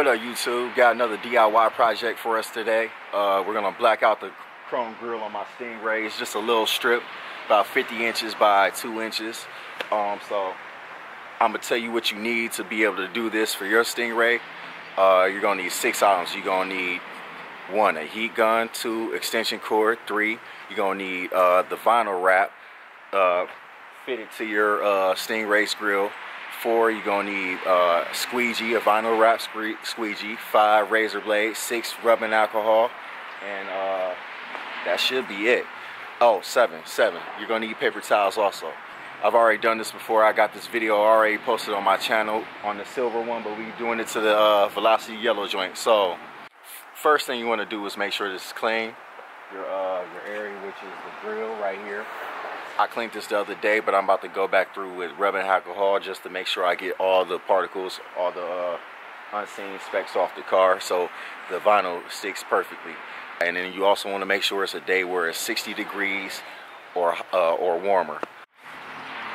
What up YouTube? Got another DIY project for us today. Uh, we're gonna black out the chrome grill on my Stingray. It's just a little strip, about 50 inches by two inches. Um, so I'm gonna tell you what you need to be able to do this for your Stingray. Uh, you're gonna need six items. You're gonna need one, a heat gun, two, extension cord, three, you're gonna need uh, the vinyl wrap uh, fitted to your uh, Stingray's grill. Four, you're gonna need uh, squeegee, a vinyl wrap squeegee. Five, razor blade. Six, rubbing alcohol. And uh, that should be it. Oh, seven, seven. You're gonna need paper towels also. I've already done this before. I got this video already posted on my channel on the silver one, but we doing it to the uh, Velocity yellow joint. So, first thing you wanna do is make sure this is clean. Your, uh, your area, which is the grill right here. I cleaned this the other day, but I'm about to go back through with rubbing alcohol just to make sure I get all the particles, all the uh, unseen specks off the car so the vinyl sticks perfectly. And then you also want to make sure it's a day where it's 60 degrees or, uh, or warmer.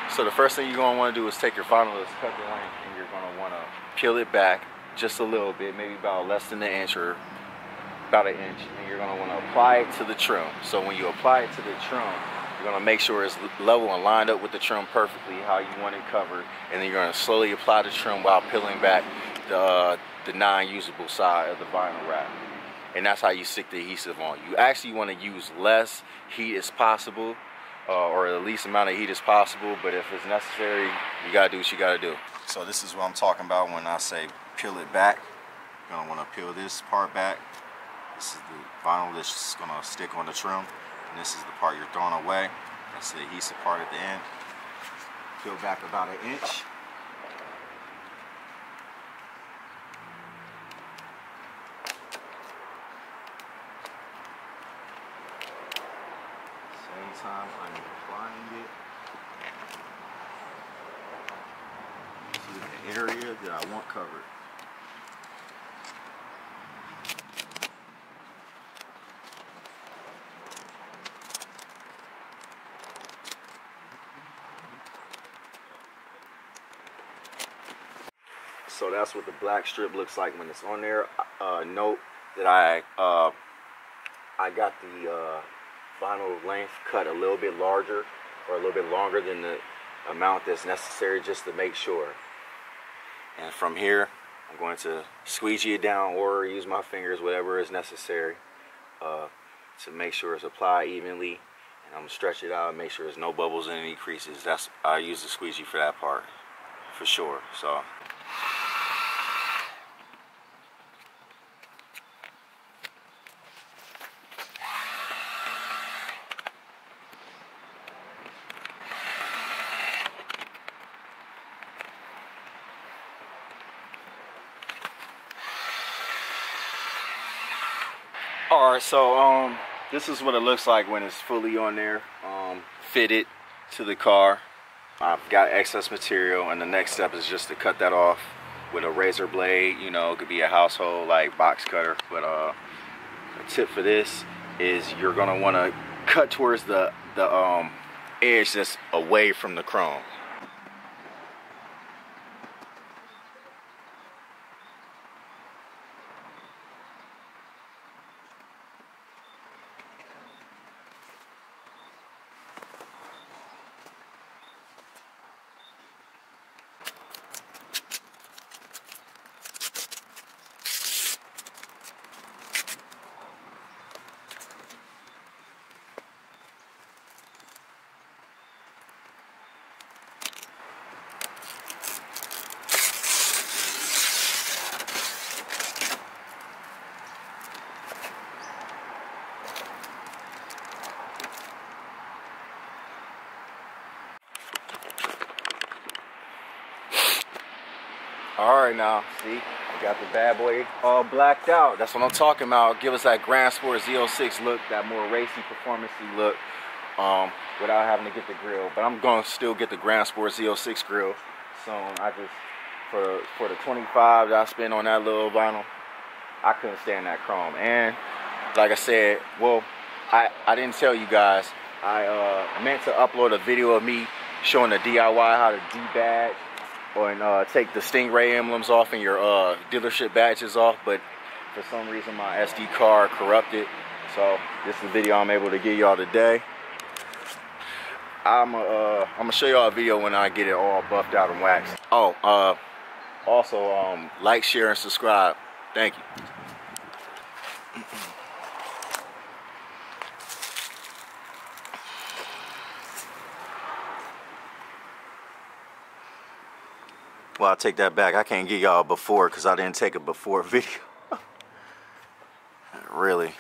So the first thing you're going to want to do is take your vinyl that's cut the length and you're going to want to peel it back just a little bit, maybe about less than an inch or about an inch. And you're going to want to apply it to the trim. So when you apply it to the trim, you're gonna make sure it's level and lined up with the trim perfectly how you want it covered. And then you're gonna slowly apply the trim while peeling back the, uh, the non-usable side of the vinyl wrap. And that's how you stick the adhesive on. You actually wanna use less heat as possible uh, or the least amount of heat as possible. But if it's necessary, you gotta do what you gotta do. So this is what I'm talking about when I say peel it back. You're gonna wanna peel this part back. This is the vinyl that's gonna stick on the trim. And this is the part you're throwing away. That's the adhesive part at the end. Peel back about an inch. Same time I'm applying it to the area that I want covered. So that's what the black strip looks like when it's on there. Uh, note that I uh, I got the uh, vinyl length cut a little bit larger or a little bit longer than the amount that's necessary just to make sure. And from here, I'm going to squeegee it down or use my fingers, whatever is necessary uh, to make sure it's applied evenly. And I'm gonna stretch it out and make sure there's no bubbles and any creases. That's I use the squeegee for that part, for sure. So all right so um this is what it looks like when it's fully on there um fitted to the car. I've got excess material and the next step is just to cut that off with a razor blade. You know it could be a household like box cutter but uh a tip for this is you're gonna want to cut towards the the um edge that's away from the chrome All right now, see, we got the bad boy all blacked out. That's what I'm talking about. Give us that Grand Sport Z06 look, that more racy, performancey look, um, without having to get the grill. But I'm gonna still get the Grand Sport Z06 grill. So I just, for for the 25 that I spent on that little vinyl, I couldn't stand that chrome. And like I said, well, I, I didn't tell you guys, I uh, meant to upload a video of me showing the DIY how to debadge or uh, take the Stingray emblems off and your uh, dealership badges off, but for some reason my SD card corrupted. So this is the video I'm able to give y'all today. I'm uh, I'm gonna show y'all a video when I get it all buffed out and waxed. Oh, uh, also um, like, share, and subscribe. Thank you. Well, I'll take that back. I can't give y'all before because I didn't take a before video. really.